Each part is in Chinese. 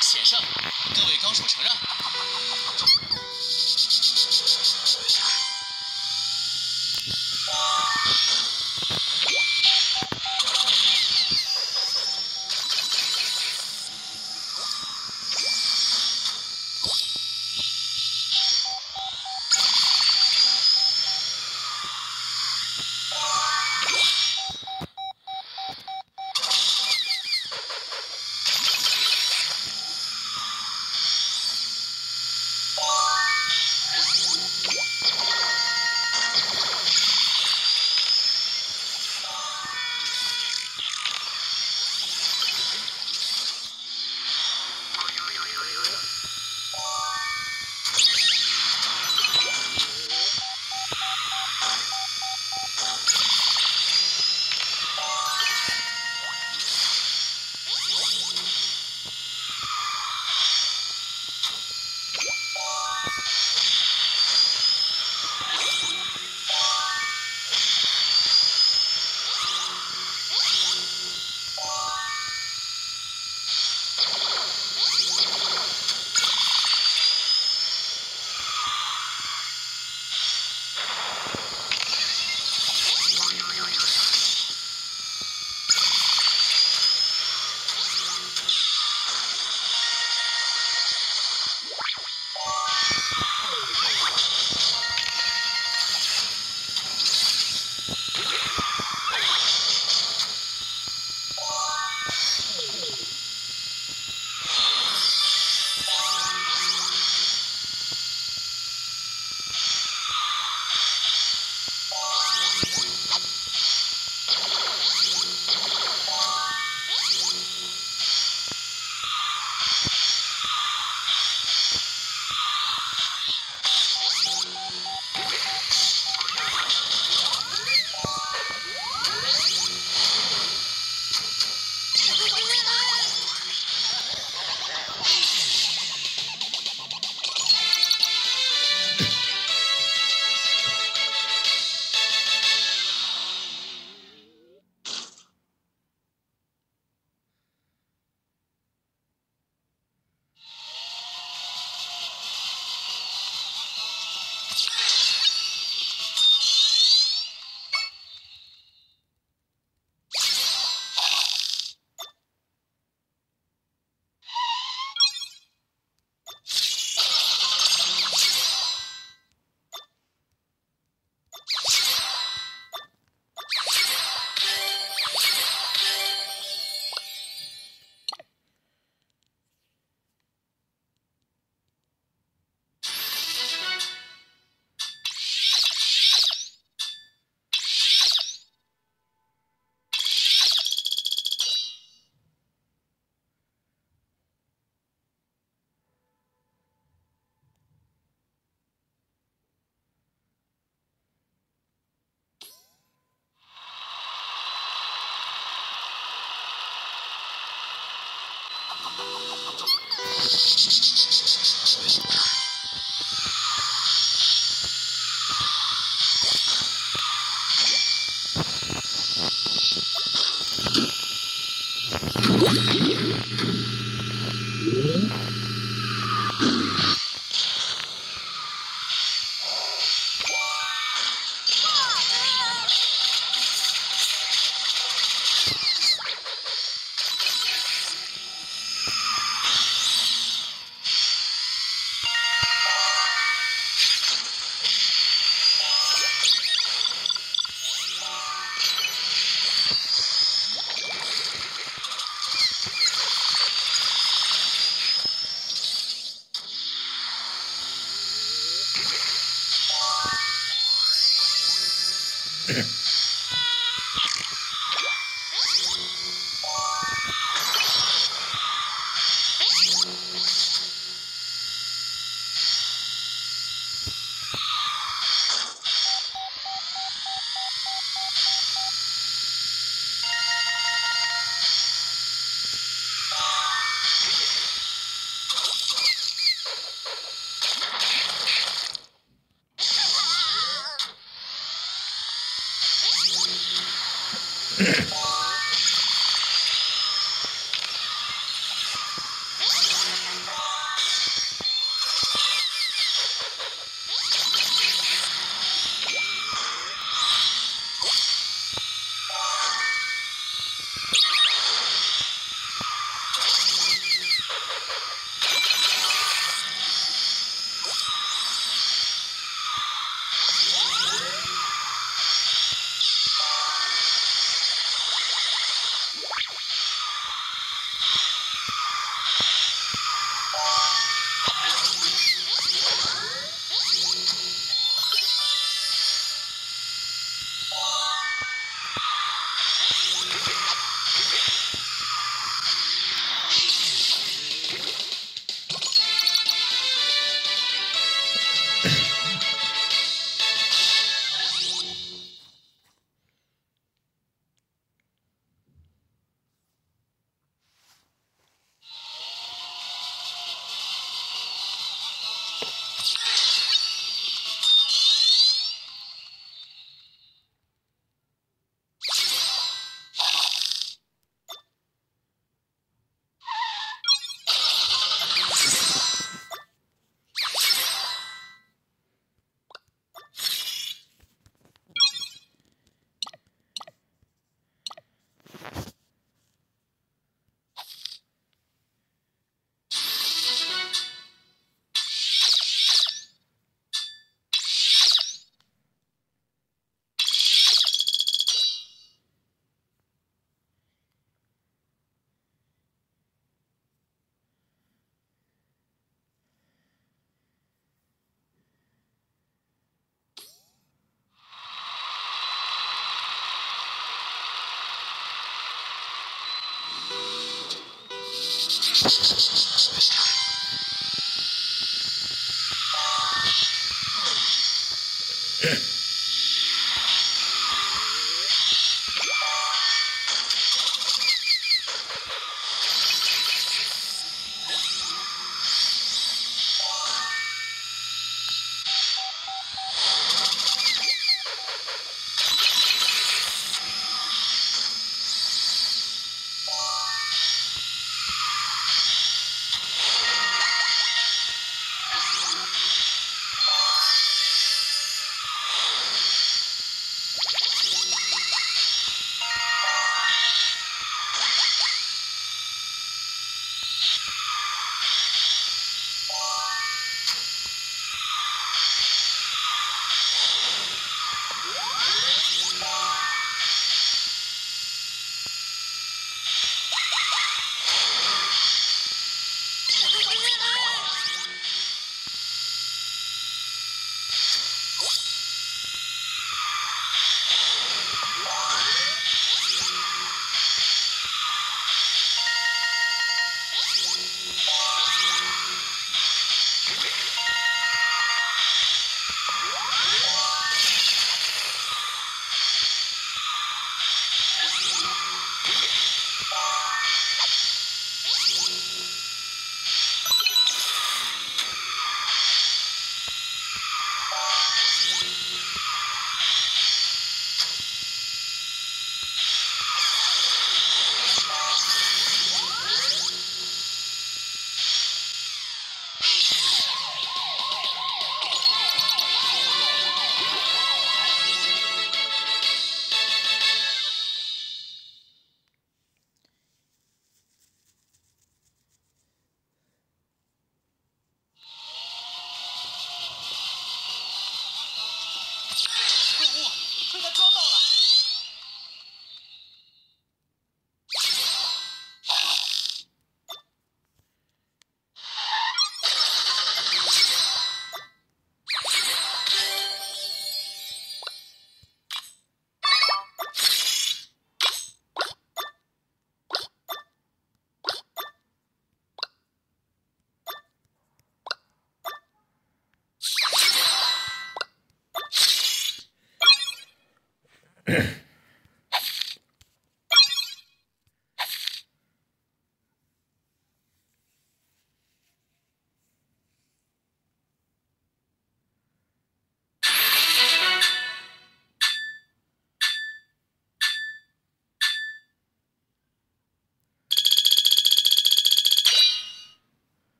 险胜，各位高手承让。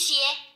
谢。